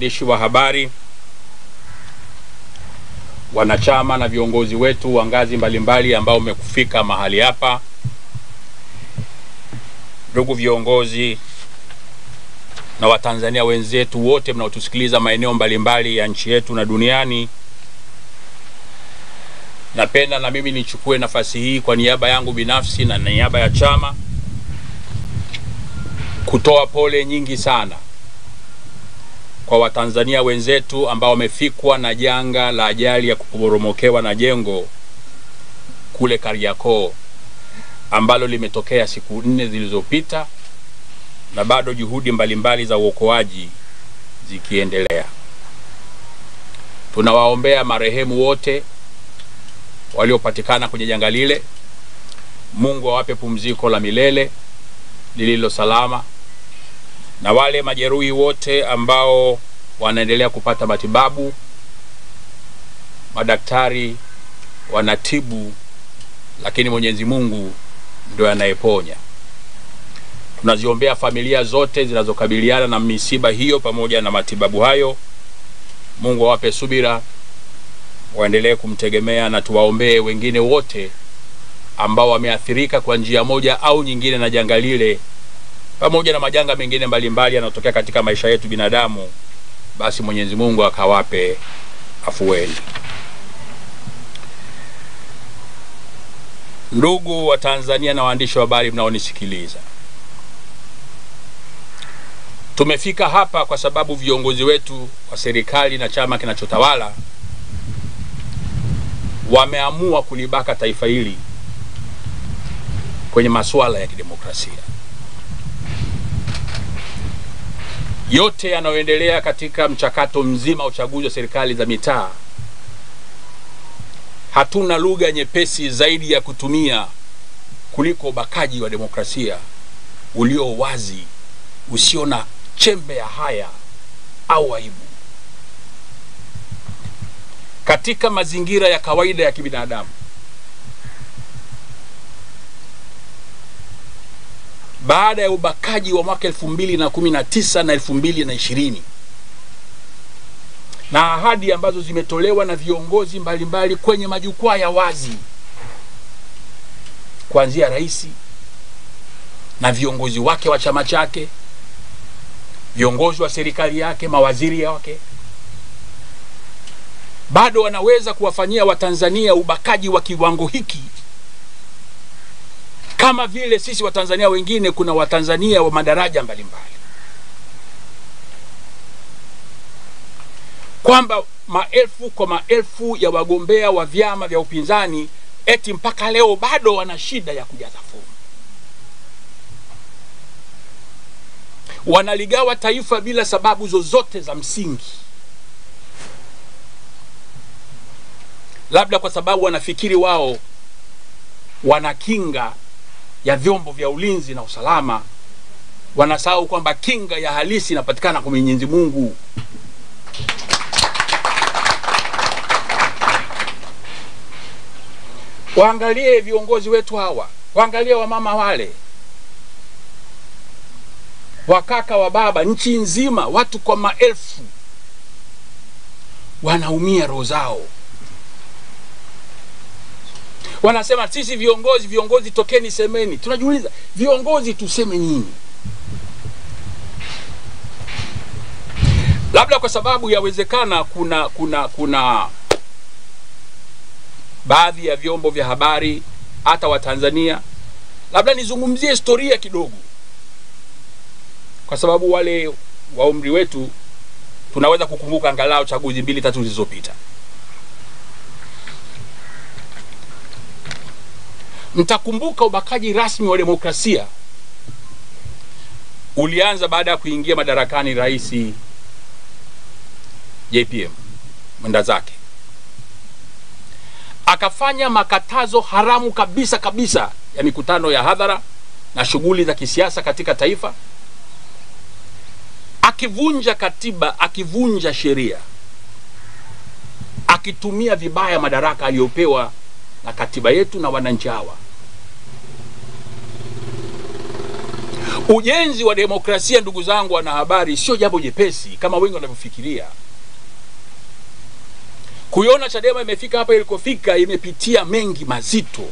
waandishi wa habari, wanachama na viongozi wetu wa ngazi mbalimbali ambao umekufika mahali hapa, ndugu viongozi na Watanzania wenzetu wote mnaotusikiliza maeneo mbalimbali ya nchi yetu na duniani, napenda na mimi nichukue nafasi hii kwa niaba yangu binafsi na niaba ya chama kutoa pole nyingi sana kwa Watanzania wenzetu ambao wamefikwa na janga la ajali ya kuporomokewa na jengo kule Kariakoo ambalo limetokea siku nne zilizopita na bado juhudi mbalimbali mbali za uokoaji zikiendelea. Tunawaombea marehemu wote waliopatikana kwenye janga lile. Mungu awape pumziko la milele lililo salama, na wale majeruhi wote ambao wanaendelea kupata matibabu, madaktari wanatibu, lakini Mwenyezi Mungu ndio anayeponya. Tunaziombea familia zote zinazokabiliana na misiba hiyo pamoja na matibabu hayo. Mungu awape subira, waendelee kumtegemea, na tuwaombee wengine wote ambao wameathirika kwa njia moja au nyingine na janga lile, pamoja na majanga mengine mbalimbali yanayotokea katika maisha yetu binadamu, basi Mwenyezi Mungu akawape afueni. Ndugu wa Tanzania na waandishi wa habari mnaonisikiliza, tumefika hapa kwa sababu viongozi wetu wa serikali na chama kinachotawala wameamua kulibaka taifa hili kwenye masuala ya kidemokrasia. Yote yanayoendelea katika mchakato mzima wa uchaguzi wa serikali za mitaa, hatuna lugha nyepesi zaidi ya kutumia kuliko ubakaji wa demokrasia ulio wazi, usio na chembe ya haya au aibu. Katika mazingira ya kawaida ya kibinadamu, baada ya ubakaji wa mwaka elfu mbili na kumi na ahadi ambazo zimetolewa na viongozi mbalimbali kwenye majukwaa ya wazi, kuanzia rais na viongozi wake wa chama chake, viongozi wa serikali yake, mawaziri wake, bado wanaweza kuwafanyia Watanzania ubakaji wa kiwango hiki kama vile sisi Watanzania wengine kuna Watanzania wa madaraja mbalimbali, kwamba maelfu kwa maelfu ya wagombea wa vyama vya upinzani eti mpaka leo bado wana shida ya kujaza fomu. Wanaligawa taifa bila sababu zozote za msingi, labda kwa sababu wanafikiri wao wana kinga ya vyombo vya ulinzi na usalama. Wanasahau kwamba kinga ya halisi inapatikana kwa Mwenyezi Mungu. Waangalie viongozi wetu hawa, waangalie wamama wale, wakaka wa baba, nchi nzima, watu kwa maelfu wanaumia roho zao wanasema sisi viongozi, viongozi tokeni semeni. Tunajiuliza viongozi tuseme nini? Labda kwa sababu yawezekana kuna kuna kuna baadhi ya vyombo vya habari hata wa Tanzania, labda nizungumzie historia kidogo, kwa sababu wale wa umri wetu tunaweza kukumbuka angalau chaguzi mbili tatu zilizopita. Mtakumbuka ubakaji rasmi wa demokrasia? Ulianza baada ya kuingia madarakani Rais JPM mwenda zake, akafanya makatazo haramu kabisa kabisa ya mikutano ya hadhara na shughuli za kisiasa katika taifa, akivunja katiba, akivunja sheria, akitumia vibaya madaraka aliyopewa na katiba yetu na wananchi hawa. Ujenzi wa demokrasia, ndugu zangu wanahabari, sio jambo jepesi kama wengi wanavyofikiria. Kuiona Chadema imefika hapa ilikofika, imepitia mengi mazito,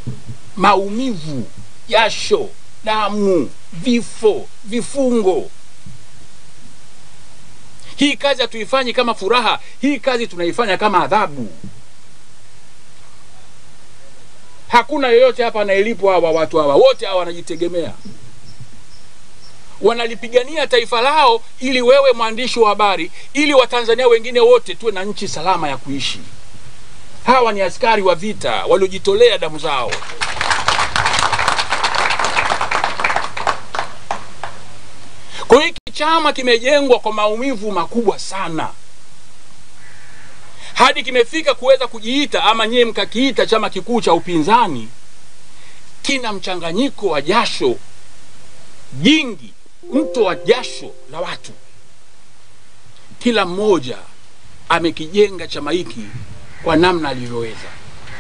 maumivu, jasho, damu, vifo, vifungo. Hii kazi hatuifanyi kama furaha, hii kazi tunaifanya kama adhabu. Hakuna yoyote hapa anayelipwa. Hawa watu hawa wote hawa wanajitegemea, wanalipigania taifa lao, ili wewe mwandishi wa habari, ili Watanzania wengine wote tuwe na nchi salama ya kuishi. Hawa ni askari wa vita waliojitolea damu zao. Kwa hiyo hiki chama kimejengwa kwa maumivu makubwa sana, hadi kimefika kuweza kujiita ama nyie mkakiita chama kikuu cha upinzani. Kina mchanganyiko wa jasho jingi, mto wa jasho la watu. Kila mmoja amekijenga chama hiki kwa namna alivyoweza.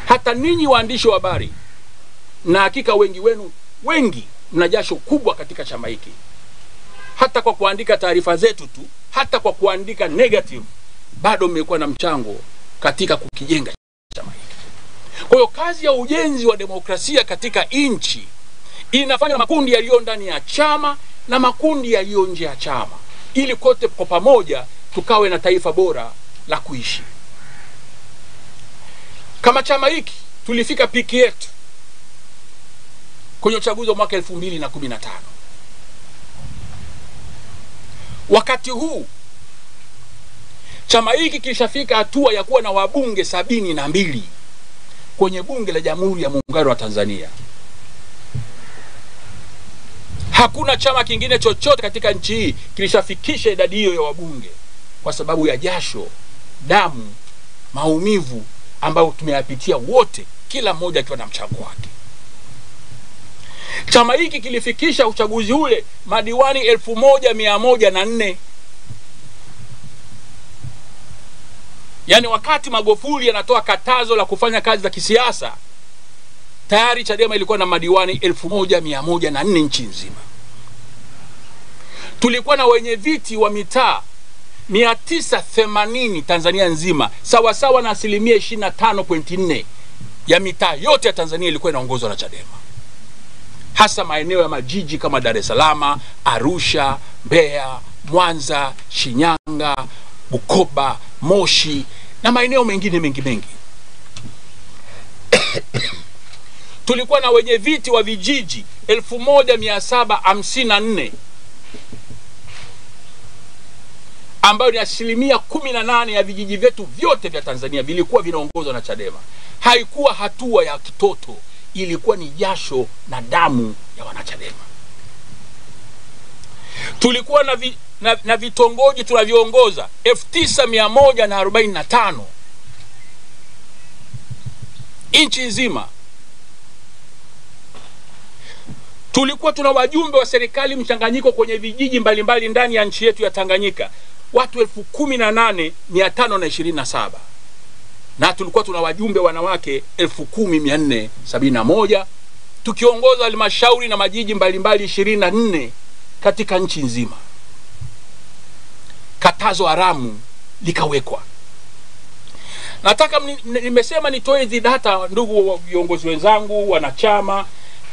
Hata ninyi waandishi wa habari, na hakika wengi wenu, wengi mna jasho kubwa katika chama hiki hata kwa kuandika taarifa zetu tu, hata kwa kuandika negative, bado mmekuwa na mchango katika kukijenga chama hiki. Kwa hiyo kazi ya ujenzi wa demokrasia katika nchi inafanywa na makundi yaliyo ndani ya chama na makundi yaliyo nje ya chama, ili kote kwa pamoja tukawe na taifa bora la kuishi. Kama chama hiki tulifika piki yetu kwenye uchaguzi wa mwaka elfu mbili na kumi na tano. Wakati huu chama hiki kilishafika hatua ya kuwa na wabunge sabini na mbili kwenye bunge la Jamhuri ya Muungano wa Tanzania. Hakuna chama kingine chochote katika nchi hii kilishafikisha idadi hiyo ya wabunge, kwa sababu ya jasho, damu, maumivu ambayo tumeyapitia wote, kila mmoja akiwa na mchango wake. Chama hiki kilifikisha uchaguzi ule madiwani elfu moja mia moja na nne. Yaani wakati Magufuli anatoa katazo la kufanya kazi za kisiasa, tayari Chadema ilikuwa na madiwani elfu moja mia moja na nne nchi nzima. Tulikuwa na wenye viti wa mitaa mia tisa themanini Tanzania nzima, sawa sawa na asilimia ishirini na tano pointi nne ya mitaa yote ya Tanzania ilikuwa inaongozwa na Chadema hasa maeneo ya majiji kama Dar es Salaam, Arusha, Mbeya, Mwanza, Shinyanga, Bukoba, Moshi na maeneo mengine mengi mengi. Tulikuwa na wenye viti wa vijiji elfu moja mia saba hamsini na nne ambayo ni asilimia kumi na nane ya vijiji vyetu vyote vya Tanzania vilikuwa vinaongozwa na Chadema. Haikuwa hatua ya kitoto ilikuwa ni jasho na damu ya wanachadema. Tulikuwa na, vi, na, na vitongoji tunavyoongoza elfu tisa mia moja na arobaini na tano nchi nzima. Tulikuwa tuna wajumbe wa serikali mchanganyiko kwenye vijiji mbalimbali ndani ya nchi yetu ya Tanganyika watu elfu kumi na nane mia tano na ishirini na saba na tulikuwa tuna wajumbe wanawake elfu kumi mia nne sabini na moja tukiongoza halmashauri na majiji mbalimbali ishirini na nne katika nchi nzima. Katazo haramu likawekwa. Nataka nimesema nitoe data, ndugu viongozi wenzangu, wanachama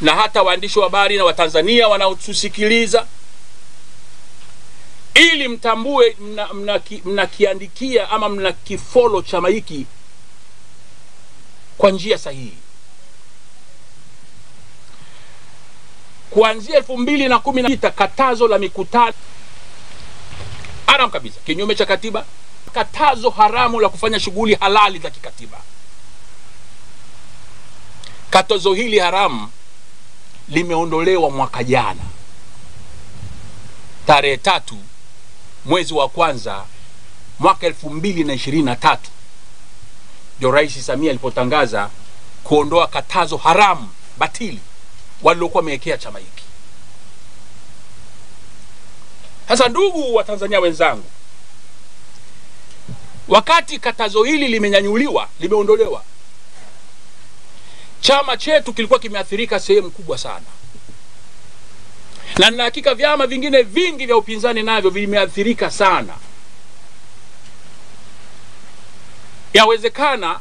na hata waandishi wa habari na Watanzania wanaotusikiliza, ili mtambue mnakiandikia mna, mna ama mnakifolo chama hiki kwa njia sahihi. Kuanzia elfu mbili na kumi na sita katazo la mikutano haram kabisa, kinyume cha katiba. Katazo haramu la kufanya shughuli halali za kikatiba. Katazo hili haramu limeondolewa mwaka jana tarehe tatu mwezi wa kwanza mwaka elfu mbili na ishirini na tatu ndio Rais Samia alipotangaza kuondoa katazo haramu batili walilokuwa wamewekea chama hiki. Sasa ndugu wa Tanzania wenzangu, wakati katazo hili limenyanyuliwa, limeondolewa, chama chetu kilikuwa kimeathirika sehemu kubwa sana, na nina hakika vyama vingine vingi vya upinzani navyo vimeathirika sana. Yawezekana,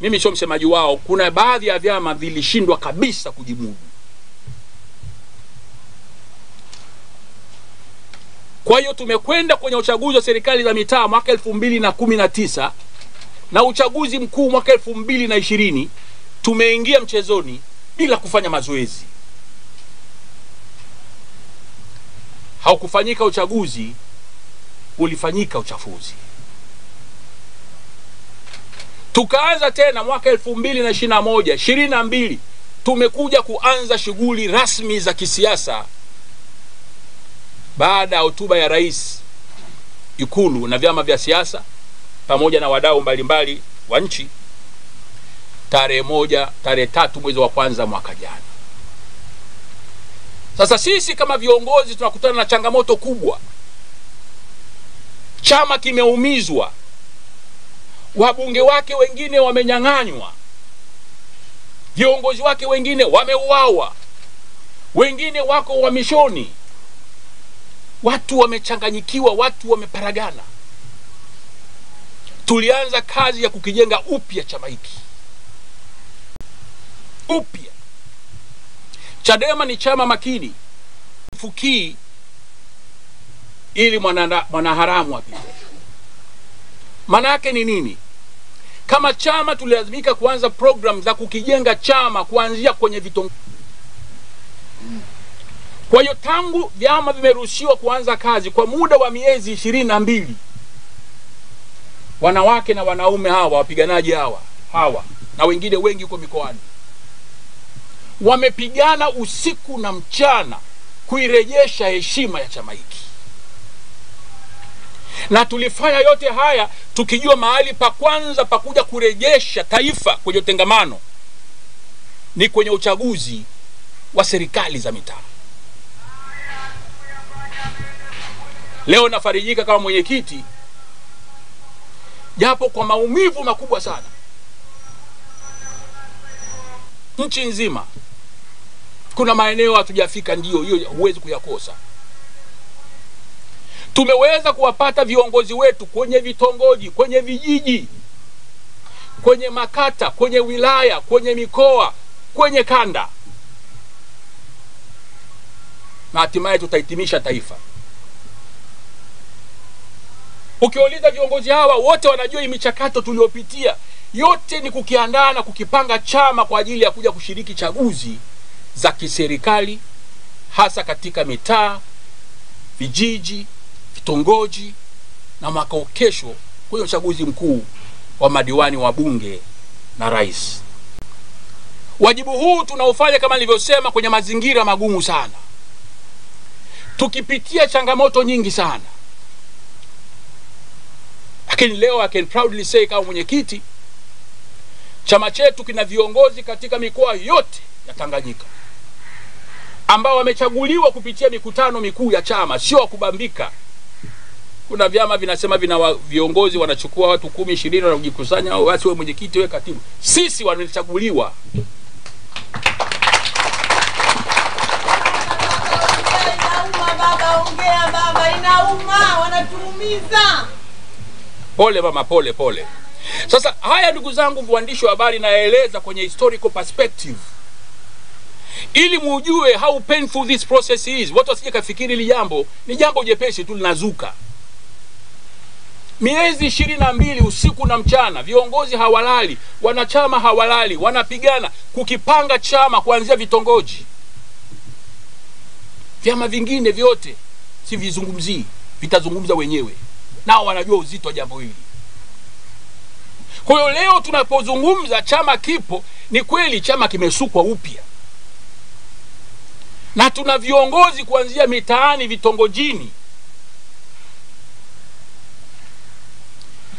mimi sio msemaji wao, kuna baadhi ya vyama vilishindwa kabisa kujimudu. Kwa hiyo tumekwenda kwenye uchaguzi wa serikali za mitaa mwaka elfu mbili na kumi na tisa na uchaguzi mkuu mwaka elfu mbili na ishirini tumeingia mchezoni bila kufanya mazoezi. Haukufanyika uchaguzi, ulifanyika uchafuzi. Tukaanza tena mwaka elfu mbili na ishirini na moja ishirini na mbili tumekuja kuanza shughuli rasmi za kisiasa baada ya hotuba ya rais Ikulu na vyama vya siasa pamoja na wadau mbalimbali wa nchi tarehe moja tarehe tatu mwezi wa kwanza mwaka jana. Sasa sisi kama viongozi tunakutana na changamoto kubwa. Chama kimeumizwa, wabunge wake wengine wamenyang'anywa, viongozi wake wengine wameuawa, wengine wako uhamishoni, watu wamechanganyikiwa, watu wameparagana. Tulianza kazi ya kukijenga upya chama hiki upya. Chadema ni chama makini, fukii ili mwanaharamu mwana apite. Maana yake ni nini? Kama chama tulilazimika kuanza program za kukijenga chama kuanzia kwenye vitongoji. Kwa hiyo tangu vyama vimeruhusiwa kuanza kazi kwa muda wa miezi ishirini na mbili wanawake na wanaume hawa wapiganaji hawa hawa na wengine wengi huko mikoani wamepigana usiku na mchana kuirejesha heshima ya chama hiki, na tulifanya yote haya tukijua mahali pa kwanza pa kuja kurejesha taifa kwenye utengamano ni kwenye uchaguzi wa serikali za mitaa. Leo nafarijika kama mwenyekiti, japo kwa maumivu makubwa sana nchi nzima kuna maeneo hatujafika, ndio hiyo, huwezi kuyakosa. Tumeweza kuwapata viongozi wetu kwenye vitongoji, kwenye vijiji, kwenye makata, kwenye wilaya, kwenye mikoa, kwenye kanda, na hatimaye tutahitimisha taifa. Ukiuliza viongozi hawa wote wanajua hii michakato tuliopitia. Yote ni kukiandaa na kukipanga chama kwa ajili ya kuja kushiriki chaguzi za kiserikali hasa katika mitaa, vijiji, vitongoji na mwaka kesho kwenye uchaguzi mkuu wa madiwani wa bunge na rais. Wajibu huu tunaofanya kama nilivyosema, kwenye mazingira magumu sana, tukipitia changamoto nyingi sana, lakini leo I can proudly say kama mwenyekiti chama chetu kina viongozi katika mikoa yote ya Tanganyika ambao wamechaguliwa kupitia mikutano mikuu ya chama, sio wakubambika. Kuna vyama vinasema vina wa, viongozi wanachukua watu kumi ishirini wanajikusanya, au basi wewe mwenyekiti, wewe katibu. Sisi wamechaguliwa Inauma baba, ongea baba, inauma, wanatuumiza. Pole mama, pole pole. Sasa haya, ndugu zangu waandishi wa habari, naeleza kwenye historical perspective ili mujue how painful this process is. Watu wasije kafikiri hili jambo ni jambo jepeshi tu linazuka. Miezi ishirini na mbili usiku na mchana, viongozi hawalali, wanachama hawalali, wanapigana kukipanga chama kuanzia vitongoji. Vyama vingine vyote si vizungumzii, vitazungumza wenyewe, nao wanajua uzito wa jambo hili. Kwa hiyo leo tunapozungumza chama kipo, ni kweli chama kimesukwa upya na tuna viongozi kuanzia mitaani, vitongojini.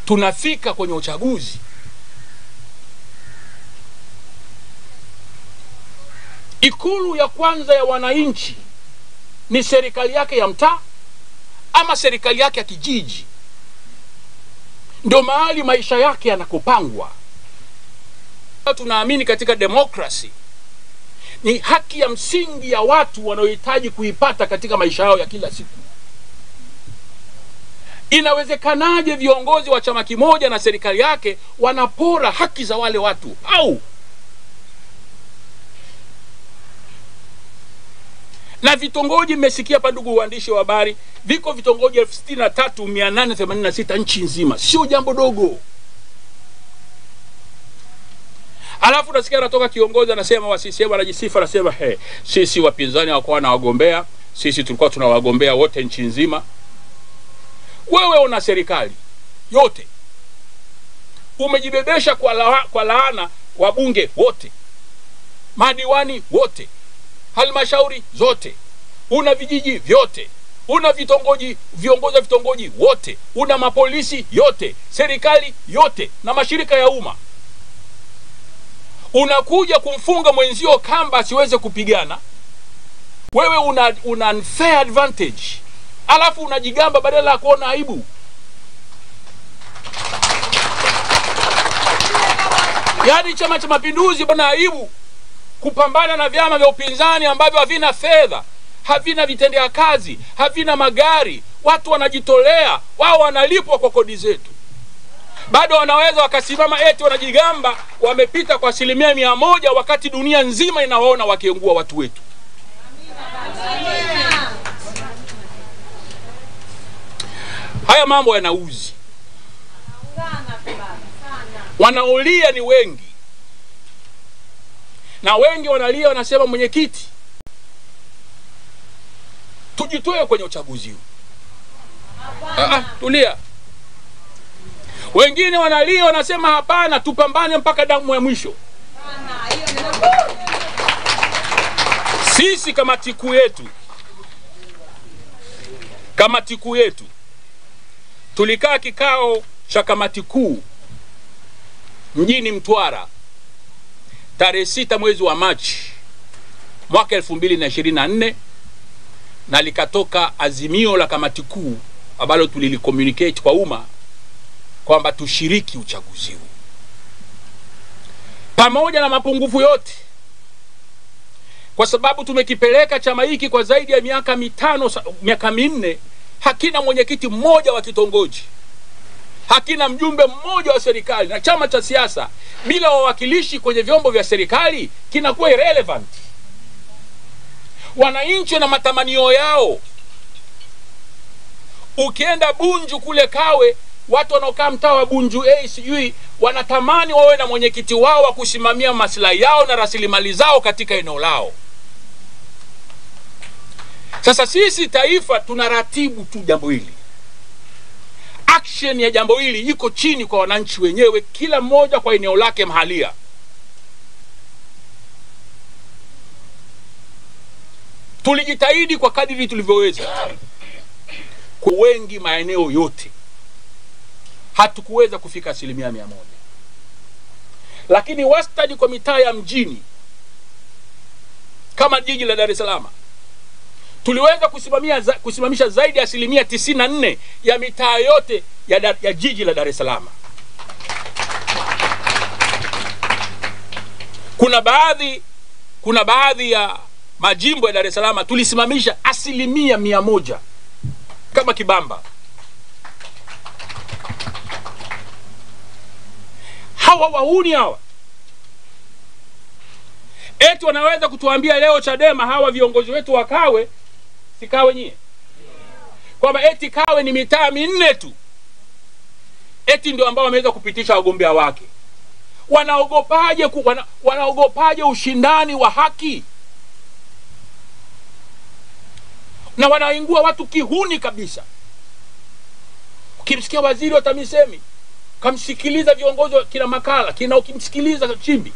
Tunafika kwenye uchaguzi, ikulu ya kwanza ya wananchi ni serikali yake ya mtaa ama serikali yake ya kijiji, ndio mahali maisha yake yanakopangwa. Tunaamini katika demokrasi ni haki ya msingi ya watu wanaohitaji kuipata katika maisha yao ya kila siku inawezekanaje viongozi wa chama kimoja na serikali yake wanapora haki za wale watu au na vitongoji mmesikia hapa ndugu waandishi wa habari viko vitongoji elfu sitini na tatu mia nane themanini na sita nchi nzima. Sio jambo dogo. Alafu nasikia anatoka kiongozi anasema wa CCM anajisifa anasema he, sisi wapinzani hawakuwa na wagombea sisi tulikuwa tuna wagombea wote nchi nzima. Wewe una serikali yote. Umejibebesha kwa, la, kwa laana wabunge wote madiwani wote halmashauri zote una vijiji vyote una vitongoji viongozi wa vitongoji wote una mapolisi yote serikali yote na mashirika ya umma. Unakuja kumfunga mwenzio kamba asiweze kupigana. Wewe una, una unfair advantage. Alafu unajigamba badala ya kuona aibu. Yaani chama cha mapinduzi bwana aibu kupambana na vyama vya upinzani ambavyo havina fedha havina vitendea kazi havina magari. Watu wanajitolea wao wanalipwa kwa kodi zetu. Bado wanaweza wakasimama eti wanajigamba wamepita kwa asilimia mia moja wakati dunia nzima inawaona wakiengua watu wetu. Haya mambo yanauzi. Wanaolia ni wengi na wengi wanalia wanasema mwenyekiti tujitoe kwenye uchaguzi huu. Ah, ah, tulia. Wengine wanalia wanasema hapana tupambane mpaka damu ya mwisho. Sisi kamati kuu yetu kamati kuu yetu tulikaa kikao cha kamati kuu mjini mtwara tarehe sita mwezi wa machi mwaka elfu mbili na ishirini na nne na likatoka azimio la kamati kuu ambalo tulilikommunicate kwa umma kwamba tushiriki uchaguzi huu. Pamoja na mapungufu yote kwa sababu tumekipeleka chama hiki kwa zaidi ya miaka mitano miaka minne hakina mwenyekiti mmoja wa kitongoji hakina mjumbe mmoja wa serikali na chama cha siasa bila wawakilishi kwenye vyombo vya serikali kinakuwa irrelevant. Wananchi na matamanio yao. Ukienda bunju kule kawe watu wanaokaa mtaa wa bunju a sijui wanatamani wawe na mwenyekiti wao wa kusimamia maslahi yao na rasilimali zao katika eneo lao. Sasa sisi taifa tunaratibu tu jambo hili action ya jambo hili iko chini kwa wananchi wenyewe kila mmoja kwa eneo lake mahalia. Tulijitahidi kwa kadiri tulivyoweza. Kwa wengi maeneo yote hatukuweza kufika asilimia mia moja. Lakini wastani kwa mitaa ya mjini kama jiji la dar es salaam tuliweza kusimamia za, kusimamisha zaidi ya asilimia 94 ya mitaa yote ya, da, ya jiji la dar es salaam. Kuna baadhi kuna baadhi ya majimbo ya dar es salaam tulisimamisha asilimia mia moja. Kama kibamba. Hawa wahuni hawa. Eti wanaweza kutuambia leo chadema hawa viongozi wetu wa kawe si kawe nyie. Kwamba eti kawe ni mitaa minne tu. Eti ndio ambao wameweza kupitisha wagombea wake. Wanaogopaje ku, wana, wanaogopaje ushindani wa haki? Na wanaingua watu kihuni kabisa. Ukimsikia waziri wa tamisemi kamsikiliza viongozi kina makala kina ukimsikiliza chimbi.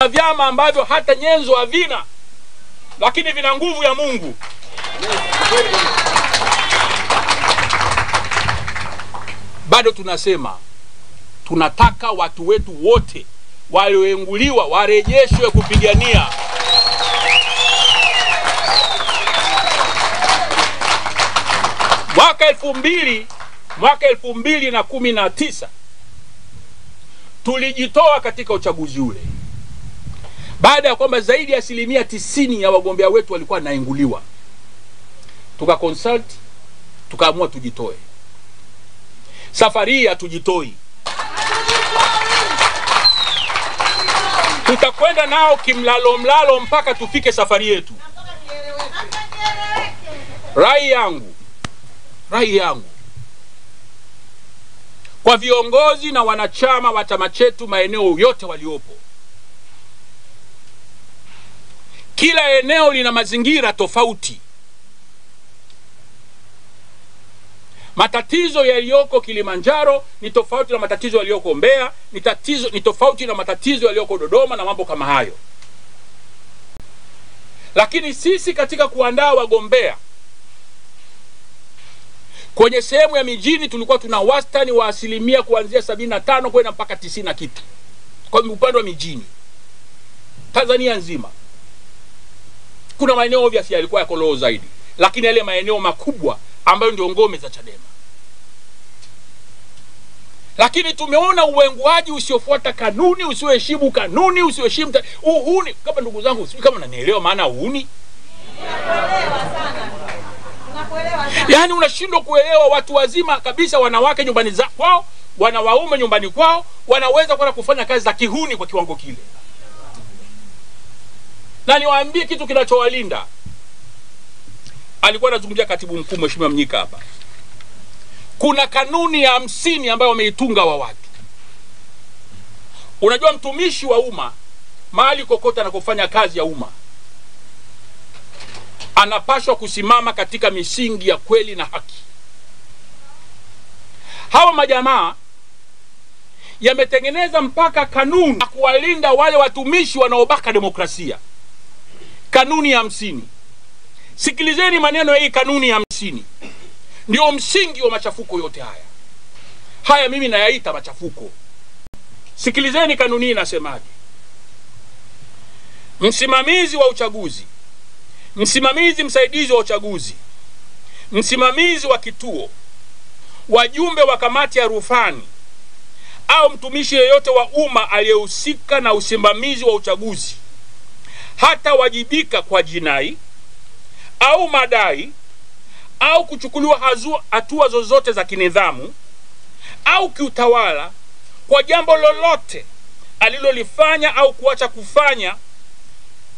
Na vyama ambavyo hata nyenzo havina lakini vina nguvu ya mungu. Bado tunasema tunataka watu wetu wote walioenguliwa warejeshwe kupigania mwaka elfu mbili mwaka elfu mbili na kumi na tisa tulijitoa katika uchaguzi ule baada ya kwamba zaidi ya asilimia tisini ya wagombea wetu walikuwa nainguliwa tuka consult tukaamua tujitoe. Safari hii hatujitoi. Tutakwenda nao kimlalo mlalo mpaka tufike safari yetu. Rai yangu rai yangu. Kwa viongozi na wanachama wa chama chetu maeneo yote waliopo kila eneo lina mazingira tofauti. Matatizo yaliyoko kilimanjaro ni tofauti na matatizo yaliyoko mbea ni, tatizo, ni tofauti na matatizo yaliyoko dodoma na mambo kama hayo. Lakini sisi katika kuandaa wagombea kwenye sehemu ya mijini tulikuwa tuna wastani wa asilimia kuanzia sabini na tano kwenda mpaka tisini na kitu kwa upande wa mijini. Tanzania nzima kuna maeneo obviously yalikuwa yako low zaidi lakini yale maeneo makubwa ambayo ndio ngome za chadema. Lakini tumeona uwenguaji usiofuata kanuni usioheshimu kanuni usioheshimu uhuni kama ndugu zangu sijui kama nanielewa maana uhuni yaani unashindwa kuelewa watu wazima kabisa wanawake nyumbani za kwao wana waume nyumbani kwao wanaweza kwenda kufanya kazi za kihuni kwa kiwango kile na niwaambie kitu kinachowalinda. Alikuwa anazungumzia katibu mkuu mheshimiwa mnyika hapa. Kuna kanuni ya hamsini ambayo wameitunga wa watu. Unajua mtumishi wa umma mahali kokote anakofanya kazi ya umma anapaswa kusimama katika misingi ya kweli na haki. Hawa majamaa yametengeneza mpaka kanuni ya kuwalinda wale watumishi wanaobaka demokrasia kanuni ya hamsini. Sikilizeni maneno ya hii kanuni ya hamsini. Ndio msingi wa machafuko yote haya. Haya mimi nayaita machafuko. Sikilizeni kanuni hii inasemaje. Msimamizi wa uchaguzi msimamizi msaidizi wa uchaguzi msimamizi wa kituo wajumbe wa kamati ya rufani au mtumishi yeyote wa umma aliyehusika na usimamizi wa uchaguzi hatawajibika kwa jinai au madai au kuchukuliwa hatua zozote za kinidhamu au kiutawala kwa jambo lolote alilolifanya au kuacha kufanya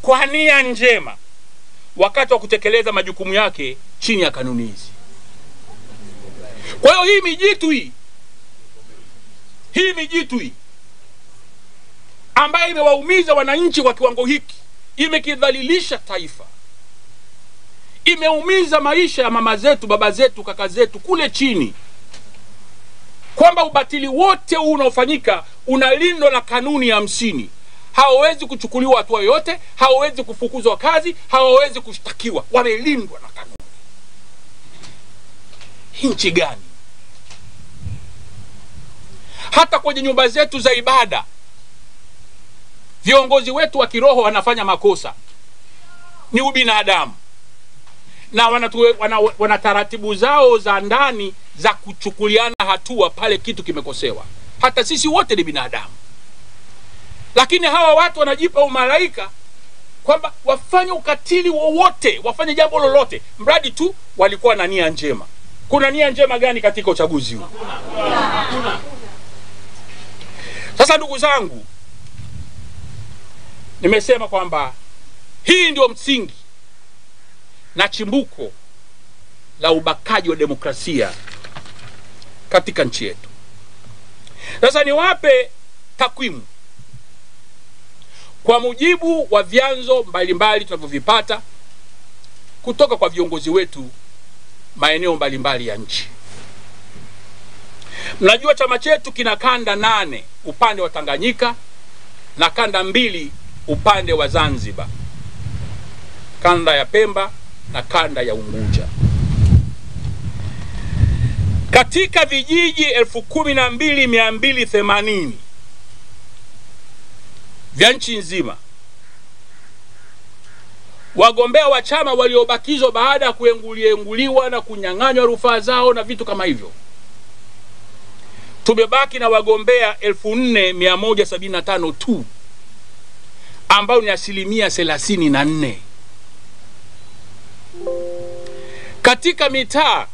kwa nia njema wakati wa kutekeleza majukumu yake chini ya kanuni hizi. Kwa hiyo hii mijitu hii hii mijitu hii ambayo imewaumiza wananchi kwa kiwango hiki imekidhalilisha taifa. Imeumiza maisha ya mama zetu baba zetu kaka zetu kule chini. Kwamba ubatili wote huu unaofanyika unalindwa na kanuni ya hamsini. Hawawezi kuchukuliwa hatua yoyote hawawezi kufukuzwa kazi hawawezi kushtakiwa. Wamelindwa na kanuni. Nchi gani? Hata kwenye nyumba zetu za ibada viongozi wetu wa kiroho wanafanya makosa. Ni ubinadamu. Na wanatue, wana, wana taratibu zao za ndani za kuchukuliana hatua pale kitu kimekosewa. Hata sisi wote ni binadamu. Lakini hawa watu wanajipa umalaika kwamba wafanye ukatili wowote wafanye jambo lolote mradi tu walikuwa na nia njema. Kuna nia njema gani katika uchaguzi huu? Sasa ndugu zangu nimesema kwamba hii ndio msingi na chimbuko la ubakaji wa demokrasia katika nchi yetu. Sasa niwape takwimu. Kwa mujibu wa vyanzo mbalimbali tunavyovipata kutoka kwa viongozi wetu maeneo mbalimbali ya nchi. Mnajua chama chetu kina kanda nane upande wa tanganyika na kanda mbili upande wa zanzibar kanda ya pemba na kanda ya unguja. Katika vijiji elfu kumi na mbili mia mbili themanini vya nchi nzima wagombea wa chama waliobakizwa baada ya kuengulienguliwa na kunyang'anywa rufaa zao na vitu kama hivyo tumebaki na wagombea 4175 tu ambao ni asilimia 34 katika mitaa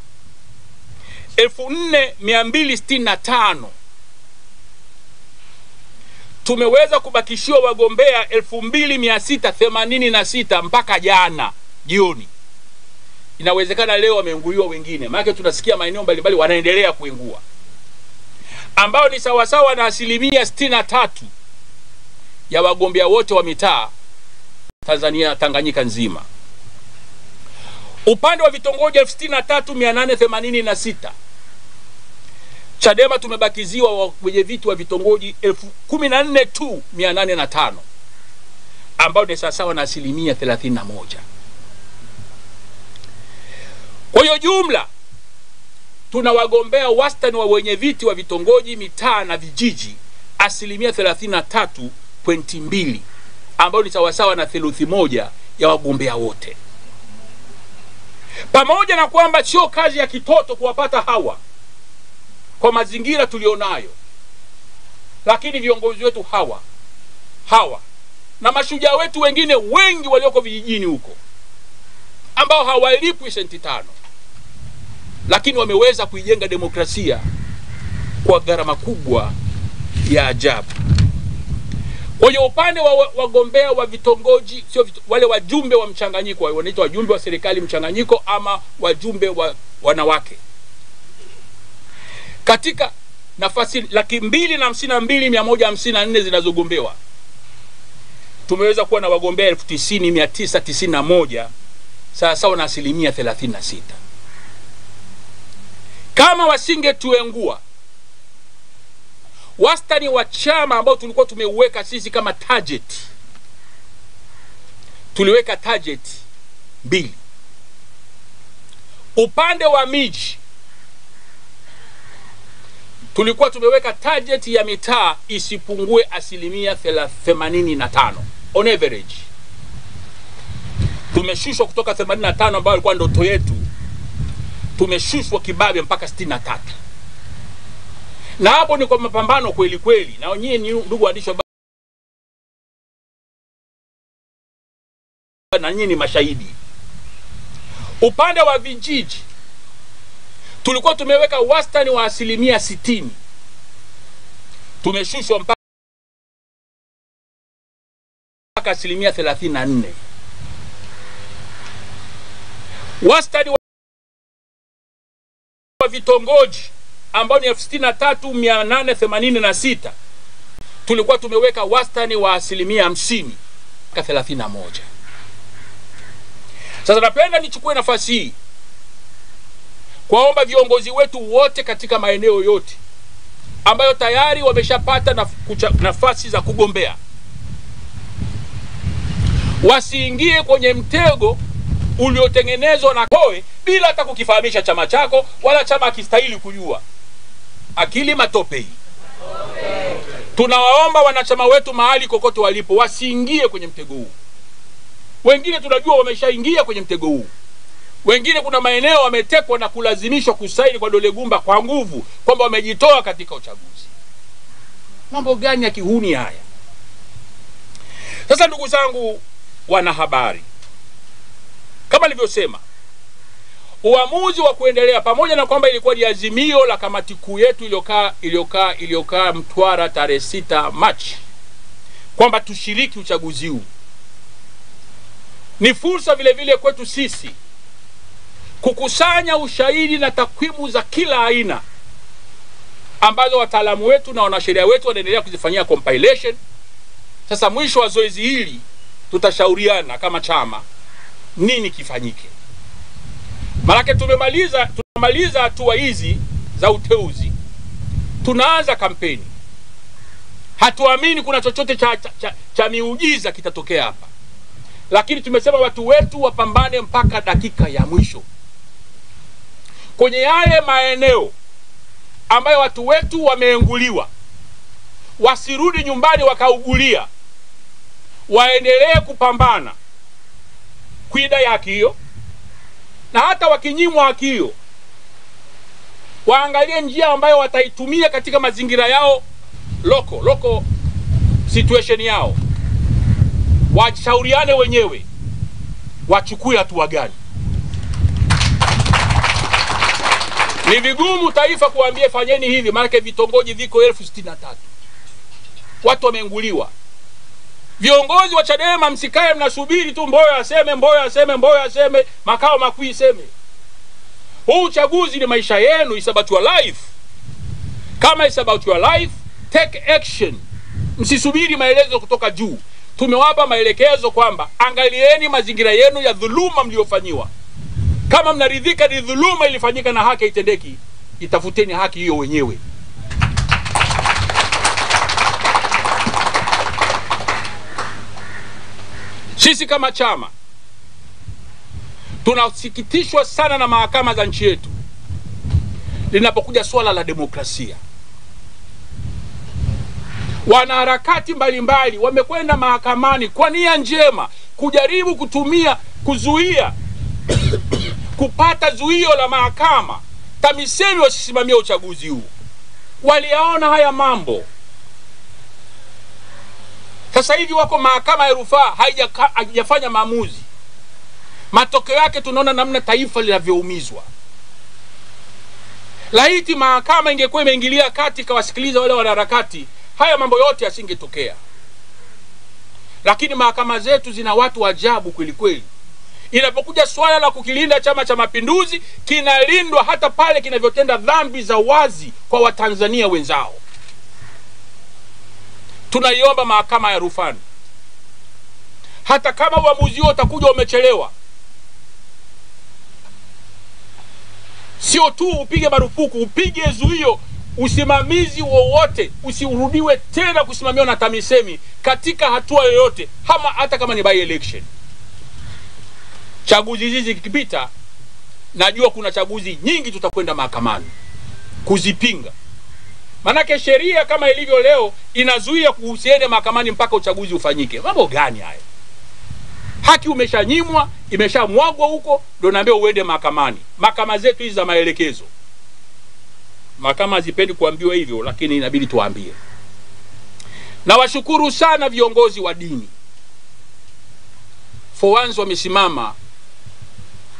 4265 tumeweza kubakishiwa wagombea 2686 mpaka jana jioni. Inawezekana leo wameinguliwa wengine, maana tunasikia maeneo mbalimbali wanaendelea kuingua, ambayo ni sawasawa na asilimia 63 ya wagombea wote wa mitaa Tanzania, Tanganyika nzima. Upande wa vitongoji 63886 Chadema tumebakiziwa wenye viti wa vitongoji elfu kumi na nne tu tano ambao ni sawasawa na asilimia 31. Kwa hiyo jumla tuna wagombea wastani wa wenye viti wa vitongoji, mitaa na vijiji asilimia 33.2 ambayo ni sawasawa na theluthi moja ya wagombea wote, pamoja na kwamba sio kazi ya kitoto kuwapata hawa kwa mazingira tulionayo, lakini viongozi wetu hawa hawa na mashujaa wetu wengine wengi walioko vijijini huko ambao hawalipwi senti tano, lakini wameweza kuijenga demokrasia kwa gharama kubwa ya ajabu. Kwenye upande wa wagombea wa vitongoji, sio vit wale wajumbe wa mchanganyiko, wanaitwa wajumbe wa serikali mchanganyiko ama wajumbe wa wanawake. Katika nafasi laki mbili na hamsini na mbili mia moja hamsini na nne zinazogombewa tumeweza kuwa na wagombea elfu tisini mia tisa tisini na moja sawasawa na asilimia thelathini na sita. Kama wasingetuengua wastani wa chama ambao tulikuwa tumeuweka sisi kama target. Tuliweka target mbili. Upande wa miji tulikuwa tumeweka target ya mitaa isipungue asilimia 85 on average. Tumeshushwa kutoka 85 ambayo ilikuwa ndoto yetu, tumeshushwa kibabe mpaka 63, na hapo ni kwa mapambano kweli kweli, na wenyewe ni ndugu waandishi wa na nyinyi ni mashahidi. Upande wa vijiji tulikuwa tumeweka wastani wa asilimia sitini. Tumeshushwa mpaka asilimia thelathini na nne. Wastani wa vitongoji ambao ni elfu sitini na tatu mia nane themanini na sita tulikuwa tumeweka wastani wa asilimia hamsini thelathini na moja sasa napenda nichukue nafasi hii kuwaomba viongozi wetu wote katika maeneo yote ambayo tayari wameshapata na nafasi za kugombea wasiingie kwenye mtego uliotengenezwa na koe bila hata kukifahamisha chama chako wala chama akistahili kujua. Akili matope. Tunawaomba wanachama wetu mahali kokote walipo wasiingie kwenye mtego huu. Wengine tunajua wameshaingia kwenye mtego huu wengine kuna maeneo wametekwa na kulazimishwa kusaini kwa dole gumba kwa nguvu kwamba wamejitoa katika uchaguzi. Mambo gani ya kihuni haya? Sasa ndugu zangu wanahabari, kama nilivyosema, uamuzi wa kuendelea, pamoja na kwamba ilikuwa ni azimio la kamati kuu yetu iliyokaa iliyokaa iliyokaa Mtwara tarehe sita Machi kwamba tushiriki uchaguzi huu, ni fursa vile vile kwetu sisi kukusanya ushahidi na takwimu za kila aina ambazo wataalamu wetu na wanasheria wetu wanaendelea kuzifanyia compilation. Sasa mwisho wa zoezi hili tutashauriana kama chama nini kifanyike, maanake tumemaliza tumemaliza hatua hizi za uteuzi, tunaanza kampeni. Hatuamini kuna chochote cha, cha, cha, cha miujiza kitatokea hapa, lakini tumesema watu wetu wapambane mpaka dakika ya mwisho. Kwenye yale maeneo ambayo watu wetu wameenguliwa, wasirudi nyumbani wakaugulia, waendelee kupambana. Kuidai haki hiyo, na hata wakinyimwa haki hiyo waangalie njia ambayo wataitumia katika mazingira yao loko loko situation yao, washauriane wenyewe wachukue hatua gani. Ni vigumu taifa kuambia fanyeni hivi, maanake vitongoji viko elfu sitini na tatu watu wameinguliwa. Viongozi wa Chadema msikae mnasubiri tu Mboyo aseme, Mboyo aseme, Mboyo aseme, makao makuu iseme. Huu uchaguzi ni maisha yenu, is about your life. Kama is about your life, take action. Msisubiri maelezo kutoka juu. Tumewapa maelekezo kwamba angalieni mazingira yenu ya dhuluma mliofanyiwa. Kama mnaridhika ni dhuluma ilifanyika na haki haitendeki, itafuteni haki hiyo wenyewe. Sisi kama chama tunasikitishwa sana na mahakama za nchi yetu linapokuja swala la demokrasia. Wanaharakati mbalimbali wamekwenda mahakamani kwa nia njema kujaribu kutumia kuzuia kupata zuio la mahakama TAMISEMI wasisimamia uchaguzi huu. Waliyaona haya mambo, sasa hivi wako mahakama ya rufaa haijafanya maamuzi. Matokeo yake tunaona namna taifa linavyoumizwa. Laiti mahakama ingekuwa imeingilia kati kawasikiliza wale wanaharakati, haya mambo yote yasingetokea. Lakini mahakama zetu zina watu wa ajabu kweli kweli. Inapokuja swala la kukilinda Chama cha Mapinduzi, kinalindwa hata pale kinavyotenda dhambi za wazi kwa Watanzania wenzao. Tunaiomba mahakama ya rufani, hata kama uamuzi huo utakuja umechelewa, sio tu upige marufuku, upige zuio, usimamizi wowote usirudiwe tena kusimamiwa na TAMISEMI katika hatua yoyote, hama hata kama ni by election. Chaguzi hizi zikipita, najua kuna chaguzi nyingi tutakwenda mahakamani kuzipinga. Manake sheria kama ilivyo leo inazuia kuhusiende mahakamani mpaka uchaguzi ufanyike. Mambo gani haya? Haki umeshanyimwa, imeshamwagwa huko, ndio naambia uende mahakamani. Mahakama zetu hizi za maelekezo, mahakama hazipendi kuambiwa hivyo, lakini inabidi tuwaambie. Nawashukuru sana viongozi wa dini, for once wamesimama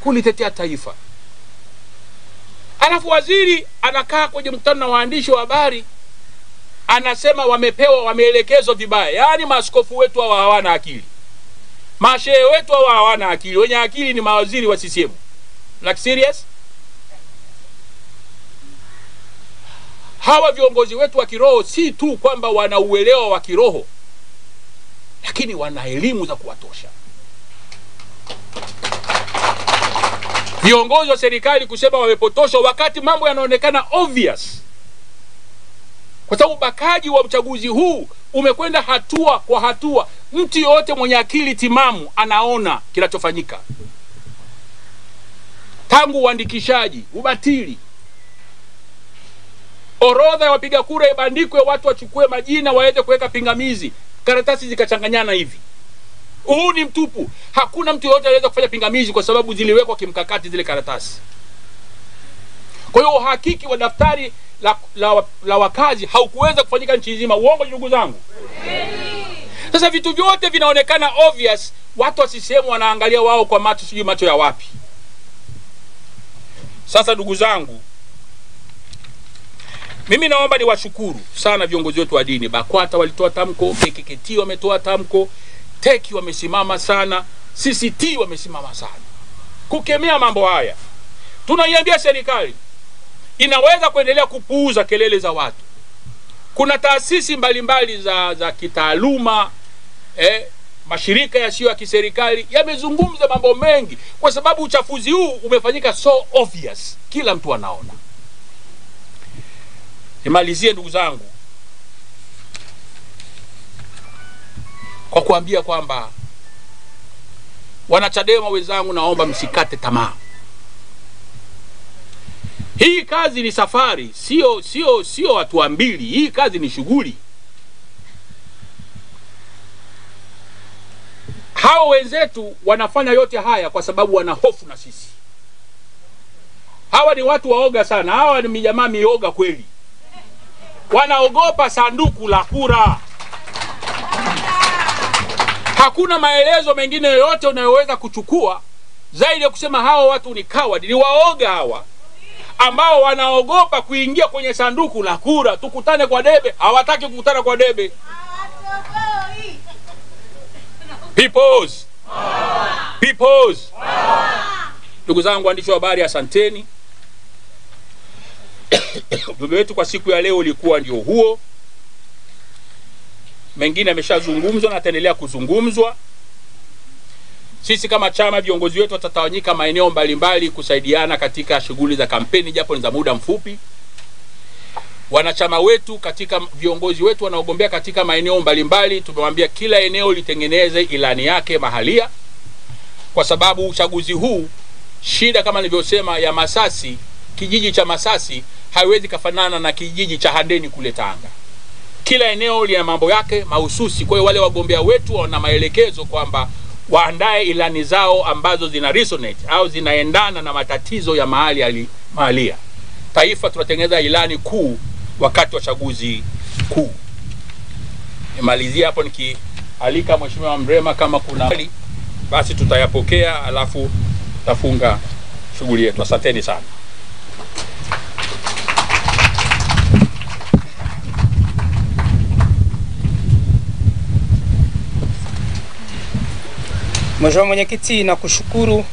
kulitetea taifa. Alafu waziri anakaa kwenye mkutano na waandishi wa habari anasema wamepewa, wameelekezwa vibaya. Yaani maaskofu wetu hawa hawana akili, mashehe wetu hawa hawana akili. Wenye akili ni mawaziri wa CCM. Like serious? Hawa viongozi wetu wa kiroho si tu kwamba wana uelewa wa kiroho, lakini wana elimu za kuwatosha. Viongozi wa serikali kusema wamepotoshwa wakati mambo yanaonekana obvious, kwa sababu ubakaji wa uchaguzi huu umekwenda hatua kwa hatua. Mtu yoyote mwenye akili timamu anaona kinachofanyika, tangu uandikishaji, ubatili, orodha ya wapiga kura ibandikwe, watu wachukue majina waweze kuweka pingamizi, karatasi zikachanganyana hivi huu ni mtupu. Hakuna mtu yoyote anaweza kufanya pingamizi kwa sababu ziliwekwa kimkakati zile karatasi. Kwa hiyo uhakiki wa daftari la, la, la wakazi haukuweza kufanyika nchi nzima. Uongo ndugu zangu? Sasa vitu vyote vinaonekana obvious, watu wa CCM wanaangalia wao kwa macho, sijui macho ya wapi. Sasa ndugu zangu, mimi naomba niwashukuru sana viongozi wetu wa dini. BAKWATA walitoa tamko, KKKT wametoa tamko, teki wamesimama sana, CCT wamesimama sana kukemea mambo haya. Tunaiambia serikali inaweza kuendelea kupuuza kelele za watu. Kuna taasisi mbalimbali za, za kitaaluma eh, mashirika yasiyo ya kiserikali yamezungumza mambo mengi, kwa sababu uchafuzi huu umefanyika so obvious, kila mtu anaona. Nimalizie ndugu zangu kwa kuambia kwamba wanachadema wenzangu, naomba msikate tamaa. Hii kazi ni safari, sio sio sio hatua mbili. Hii kazi ni shughuli. Hao wenzetu wanafanya yote haya kwa sababu wana hofu na sisi. hawa ni watu waoga sana hawa ni mijamaa mioga kweli wanaogopa sanduku la kura hakuna maelezo mengine yoyote unayoweza kuchukua zaidi ya kusema hawa watu ni coward, ni waoga hawa ambao wanaogopa kuingia kwenye sanduku la kura. Tukutane kwa debe, hawataki kukutana kwa debe. Peoples. Peoples. Ndugu zangu waandishi wa habari, asanteni. Ujumbe wetu kwa siku ya leo ulikuwa ndio huo. Mengine yameshazungumzwa na ataendelea kuzungumzwa. Sisi kama chama, viongozi wetu watatawanyika maeneo mbalimbali kusaidiana katika shughuli za kampeni, japo ni za muda mfupi. Wanachama wetu katika viongozi wetu wanaogombea katika maeneo mbalimbali, tumewambia kila eneo litengeneze ilani yake mahalia, kwa sababu uchaguzi huu, shida kama nilivyosema ya Masasi, kijiji cha Masasi haiwezi kafanana na kijiji cha Handeni kule Tanga. Kila eneo lina mambo yake mahususi. Kwa hiyo wale wagombea wetu wana maelekezo kwamba waandae ilani zao ambazo zina resonate au zinaendana na matatizo ya mahali ali, mahalia. Taifa tunatengeneza ilani kuu wakati wa chaguzi kuu. Nimalizia hapo nikialika Mheshimiwa Mrema, kama kuna basi tutayapokea, alafu tafunga shughuli yetu. Asanteni sana. Mheshimiwa Mwenyekiti, nakushukuru